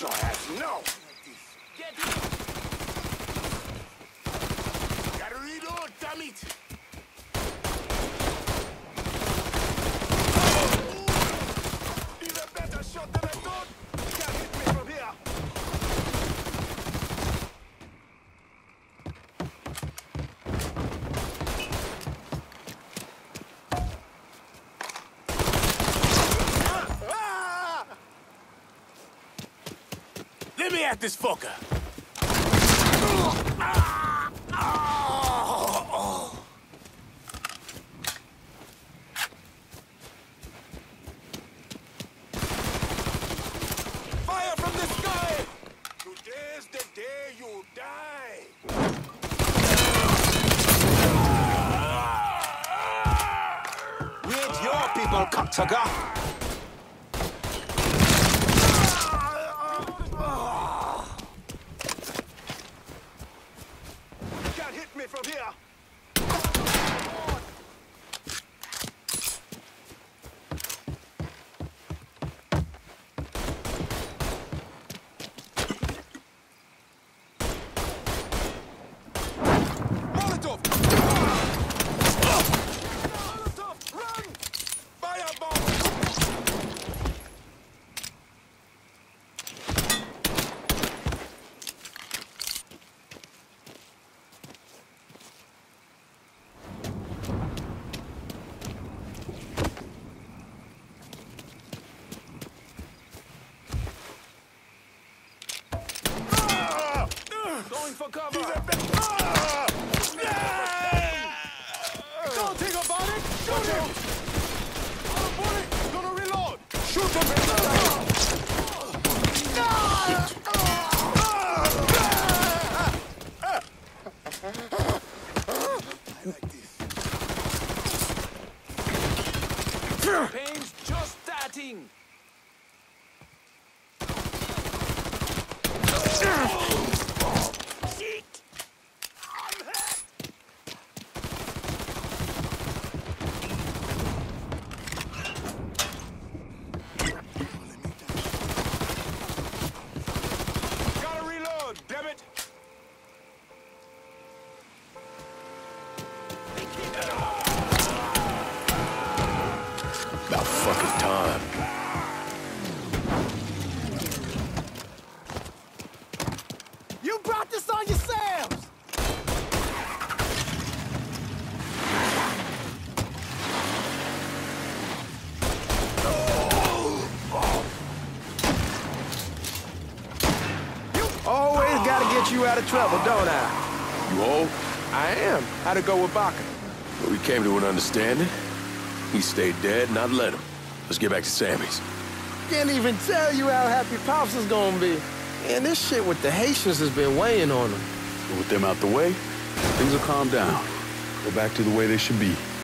Your ass, no! Get! Gotta reload, damn it! He's a better shot than I thought! Can't hit me from here! Ah! Let me at this fucker! Fire from the sky! Today's the day you die! Ain't your people, cocksucker. Me from here! Going for cover! He's a bit- Ah! Don't think about it! Shoot him! A bullet! Gonna reload! Shoot him! Ah! Ah! I like this. Pain's just starting! Ah! Get you out of trouble, don't I? You old? I am. How'd it go with Baka? We came to an understanding. He stayed dead, and I'd let him. Let's get back to Sammy's. Can't even tell you how happy Pops is gonna be. And this shit with the Haitians has been weighing on him. With them out the way, things will calm down. Go back to the way they should be.